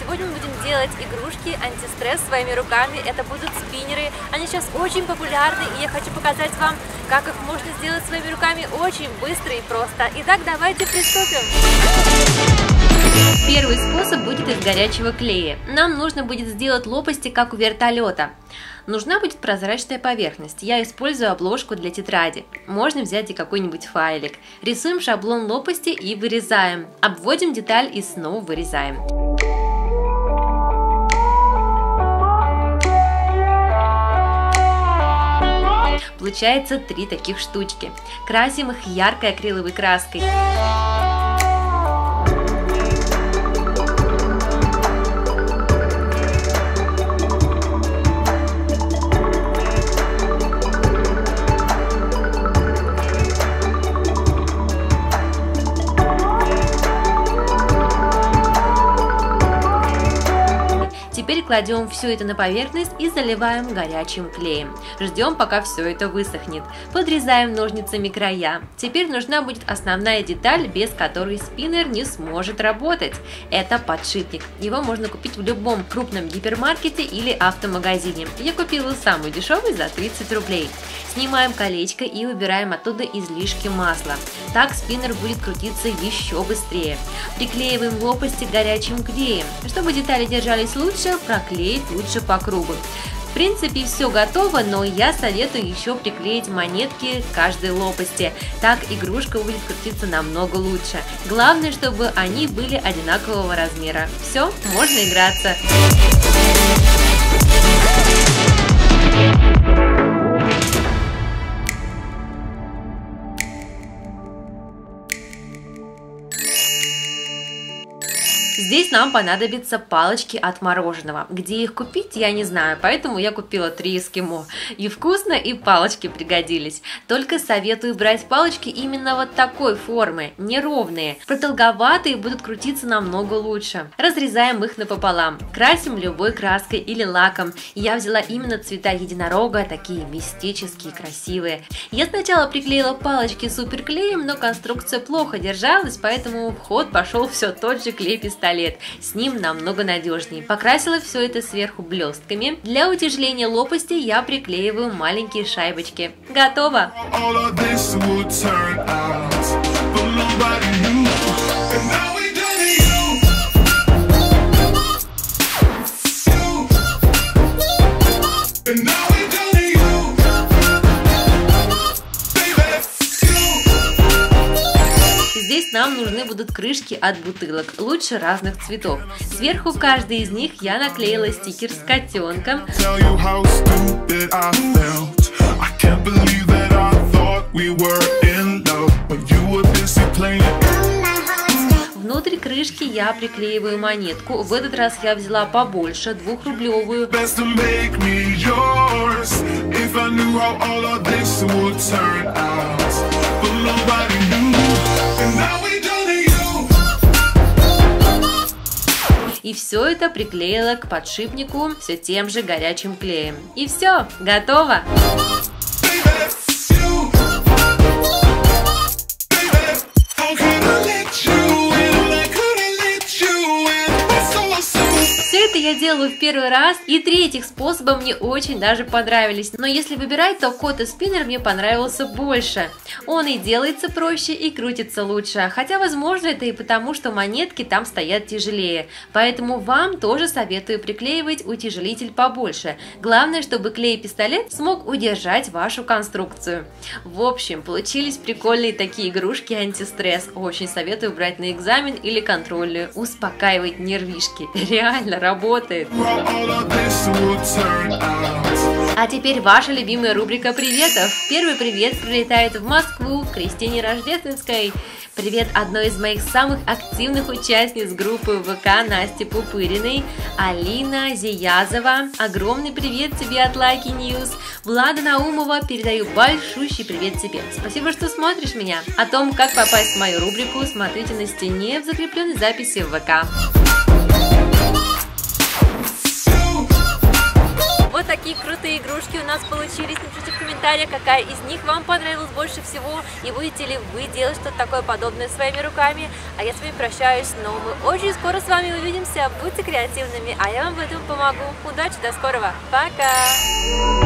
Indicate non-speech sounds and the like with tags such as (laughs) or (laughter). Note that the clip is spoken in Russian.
Сегодня мы будем делать игрушки антистресс своими руками. Это будут спиннеры. Они сейчас очень популярны, и я хочу показать вам, как их можно сделать своими руками очень быстро и просто. Итак, давайте приступим. Первый способ будет из горячего клея. Нам нужно будет сделать лопасти, как у вертолета. Нужна будет прозрачная поверхность. Я использую обложку для тетради. Можно взять и какой-нибудь файлик. Рисуем шаблон лопасти и вырезаем. Обводим деталь и снова вырезаем. Получается три таких штучки. Красим их яркой акриловой краской. Кладем все это на поверхность и заливаем горячим клеем. Ждем, пока все это высохнет. Подрезаем ножницами края. Теперь нужна будет основная деталь, без которой спиннер не сможет работать. Это подшипник. Его можно купить в любом крупном гипермаркете или автомагазине. Я купила самый дешевый за 30 рублей. Снимаем колечко и убираем оттуда излишки масла. Так спиннер будет крутиться еще быстрее. Приклеиваем лопасти горячим клеем. Чтобы детали держались лучше, проклеить лучше по кругу. В принципе, все готово, но я советую еще приклеить монетки каждой лопасти. Так игрушка будет крутиться намного лучше. Главное, чтобы они были одинакового размера. Все, можно играться. Здесь нам понадобятся палочки от мороженого. Где их купить, я не знаю, поэтому я купила три эскимо. И вкусно, и палочки пригодились. Только советую брать палочки именно вот такой формы, неровные. Продолговатые будут крутиться намного лучше. Разрезаем их напополам. Красим любой краской или лаком. Я взяла именно цвета единорога, такие мистические, красивые. Я сначала приклеила палочки суперклеем, но конструкция плохо держалась, поэтому в ход пошел все тот же клей пистолет пистолет. С ним намного надежнее. Покрасила все это сверху блестками. Для утяжеления лопасти я приклеиваю маленькие шайбочки. Готово! Здесь нам нужны будут крышки от бутылок, лучше разных цветов. Сверху каждой из них я наклеила стикер с котенком. Внутрь крышки я приклеиваю монетку. В этот раз я взяла побольше, двухрублевую. И все это приклеила к подшипнику все тем же горячим клеем. И все, готово! В первый раз, и третьих способа мне очень даже понравились. Но если выбирать, то Кота Спиннер мне понравился больше. Он и делается проще, и крутится лучше. Хотя, возможно, это и потому, что монетки там стоят тяжелее. Поэтому вам тоже советую приклеивать утяжелитель побольше. Главное, чтобы клей-пистолет смог удержать вашу конструкцию. В общем, получились прикольные такие игрушки антистресс. Очень советую брать на экзамен или контрольную. Успокаивать нервишки. (laughs) Реально работает. А теперь ваша любимая рубрика приветов. Первый привет прилетает в Москву к Кристине Рождественской. Привет одной из моих самых активных участниц группы ВК Насти Пупыриной, Алина Зиязова. Огромный привет тебе от Лайки Ньюс. Влада Наумова передаю большущий привет тебе. Спасибо, что смотришь меня. О том, как попасть в мою рубрику, смотрите на стене в закрепленной записи в ВК. Такие крутые игрушки у нас получились. Напишите в комментариях, какая из них вам понравилась больше всего. И будете ли вы делать что-то такое подобное своими руками. А я с вами прощаюсь, но мы очень скоро с вами увидимся. Будьте креативными, а я вам в этом помогу. Удачи, до скорого. Пока!